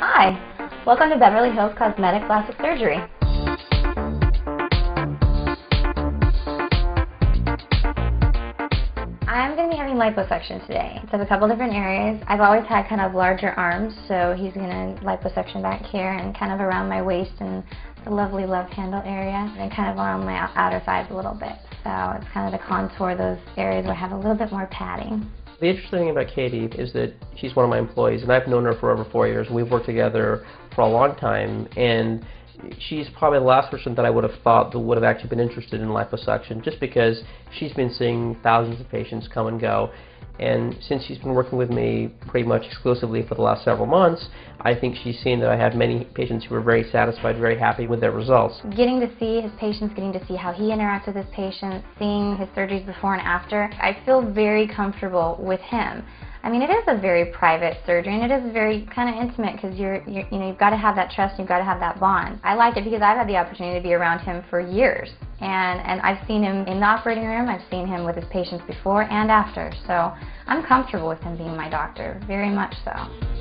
Hi, welcome to Beverly Hills Cosmetic Plastic Surgery. I'm going to be having liposuction today. It's of a couple different areas. I've always had kind of larger arms, so he's going to liposuction back here and kind of around my waist and the lovely love handle area and kind of around my outer thighs a little bit. So it's kind of to contour those areas where I have a little bit more padding. The interesting thing about Kati is that she's one of my employees, and I've known her for over four years. We've worked together for a long time, and she's probably the last person that I would have thought that would have actually been interested in liposuction, just because she's been seeing thousands of patients come and go, and since she's been working with me pretty much exclusively for the last several months, I think she's seen that I have many patients who are very satisfied, very happy with their results. Getting to see his patients, getting to see how he interacts with his patients, seeing his surgeries before and after, I feel very comfortable with him. I mean, it is a very private surgery, and it is very kind of intimate because you're, you're, you know, you've got to have that trust, you've got to have that bond. I liked it because I've had the opportunity to be around him for years, and and I've seen him in the operating room, I've seen him with his patients before and after, so I'm comfortable with him being my doctor, very much so.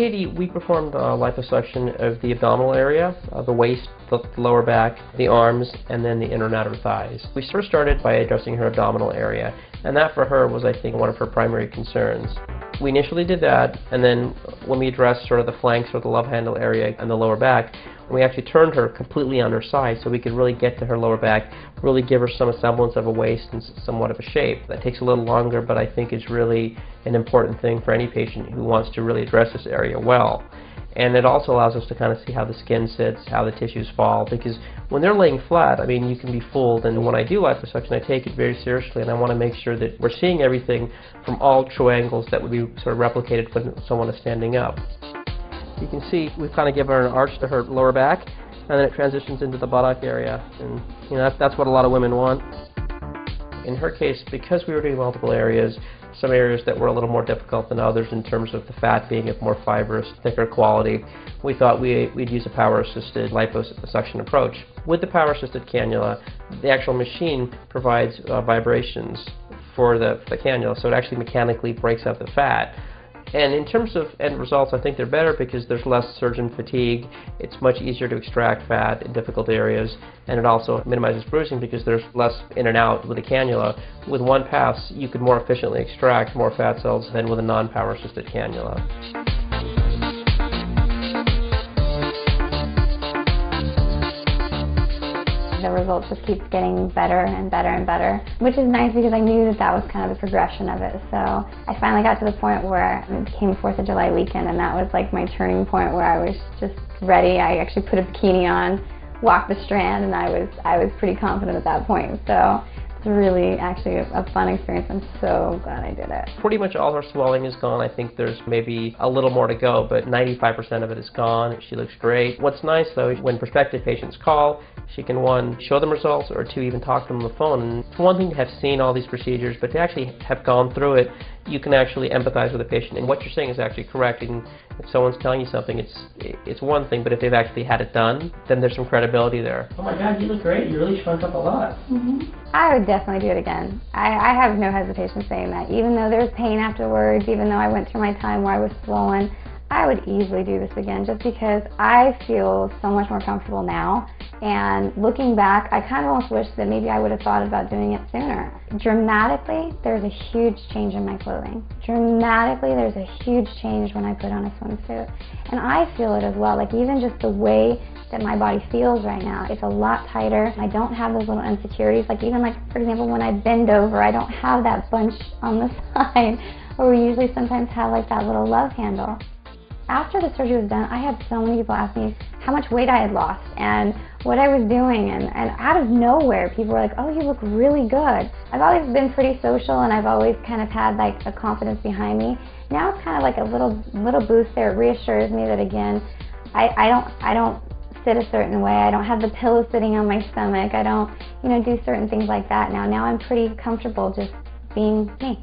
Kati, we performed a liposuction of the abdominal area, uh, the waist, the lower back, the arms, and then the inner and outer thighs. We first started by addressing her abdominal area, and that for her was, I think, one of her primary concerns. We initially did that, and then when we addressed sort of the flanks or the love handle area and the lower back, we actually turned her completely on her side so we could really get to her lower back, really give her some semblance of a waist and somewhat of a shape. That takes a little longer, but I think is really an important thing for any patient who wants to really address this area well. And it also allows us to kind of see how the skin sits, how the tissues fall, because when they're laying flat, I mean, you can be fooled. And when I do liposuction, I take it very seriously, and I want to make sure that we're seeing everything from all true angles that would be sort of replicated when someone is standing up. You can see we've kind of given her an arch to her lower back, and then it transitions into the buttock area. And you know that's, that's what a lot of women want. In her case, because we were doing multiple areas, some areas that were a little more difficult than others in terms of the fat being of more fibrous, thicker quality, we thought we, would use a power-assisted liposuction approach. With the power-assisted cannula, the actual machine provides uh, vibrations for the, the cannula, so it actually mechanically breaks out the fat. And in terms of end results, I think they're better because there's less surgeon fatigue. It's much easier to extract fat in difficult areas, and it also minimizes bruising because there's less in and out with a cannula. With one pass, you could more efficiently extract more fat cells than with a non-power assisted cannula. The results just keep getting better and better and better, which is nice because I knew that that was kind of the progression of it. So I finally got to the point where it became 4th of July weekend and that was like my turning point where I was just ready. I actually put a bikini on, walked the strand and I was, I was pretty confident at that point. So really actually a fun experience. I'm so glad I did it. Pretty much all her swelling is gone. I think there's maybe a little more to go, but 95% of it is gone. She looks great. What's nice though, when prospective patients call, she can one, show them results, or two, even talk to them on the phone. And it's one thing to have seen all these procedures, but to actually have gone through it, you can actually empathize with the patient. And what you're saying is actually correct. And if someone's telling you something, it's it's one thing, but if they've actually had it done, then there's some credibility there. Oh my God, you look great. You really shrunk up a lot. Mm-hmm. I would definitely do it again. I, I have no hesitation saying that. Even though there's pain afterwards, even though I went through my time where I was swollen, I would easily do this again just because I feel so much more comfortable now. And looking back, I kind of almost wish that maybe I would have thought about doing it sooner. Dramatically, there's a huge change in my clothing. Dramatically, there's a huge change when I put on a swimsuit. And I feel it as well, like even just the way that my body feels right now. It's a lot tighter. I don't have those little insecurities. Like even like, for example, when I bend over, I don't have that bunch on the side where we usually sometimes have like that little love handle after the surgery was done, I had so many people ask me how much weight I had lost and what I was doing. And, and out of nowhere, people were like, oh, you look really good. I've always been pretty social and I've always kind of had like a confidence behind me. Now it's kind of like a little little boost there. It reassures me that again, I, I don't I don't sit a certain way. I don't have the pillow sitting on my stomach. I don't, you know, do certain things like that now. Now I'm pretty comfortable just being me.